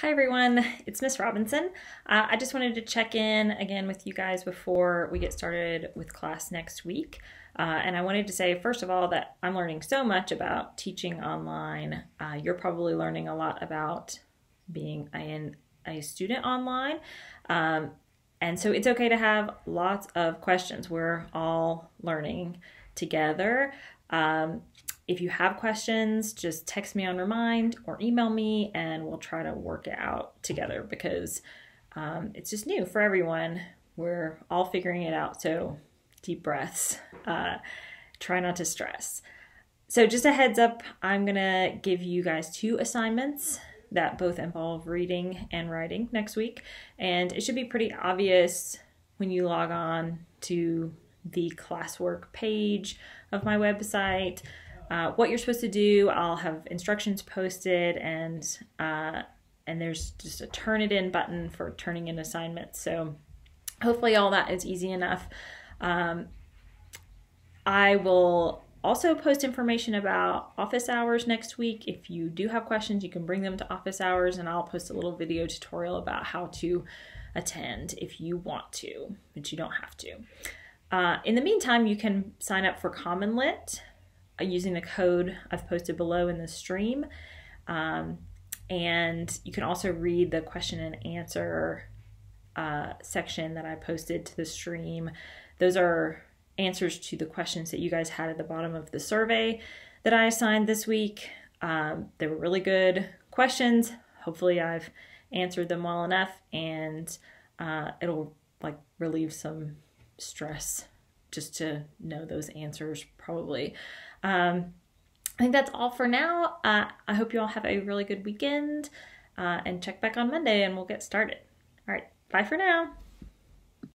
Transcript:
Hi everyone, it's Miss Robinson. Uh, I just wanted to check in again with you guys before we get started with class next week. Uh, and I wanted to say, first of all, that I'm learning so much about teaching online. Uh, you're probably learning a lot about being a, a student online. Um, and so it's okay to have lots of questions. We're all learning together. Um, if you have questions, just text me on Remind or email me and we'll try to work it out together because um, it's just new for everyone. We're all figuring it out. So deep breaths. Uh, try not to stress. So, just a heads up, I'm going to give you guys two assignments that both involve reading and writing next week. And it should be pretty obvious when you log on to the classwork page of my website uh, what you're supposed to do. I'll have instructions posted, and uh, and there's just a turn it in button for turning in assignments. So hopefully all that is easy enough. Um, I will also post information about office hours next week. If you do have questions, you can bring them to office hours, and I'll post a little video tutorial about how to attend if you want to, but you don't have to. Uh, in the meantime, you can sign up for Common Lit using the code I've posted below in the stream. Um, and you can also read the question and answer uh, section that I posted to the stream. Those are answers to the questions that you guys had at the bottom of the survey that I assigned this week. Um, they were really good questions. Hopefully, I've answered them well enough, and uh, it'll like relieve some stress just to know those answers probably. Um, I think that's all for now. Uh, I hope you all have a really good weekend uh, and check back on Monday and we'll get started. All right, bye for now.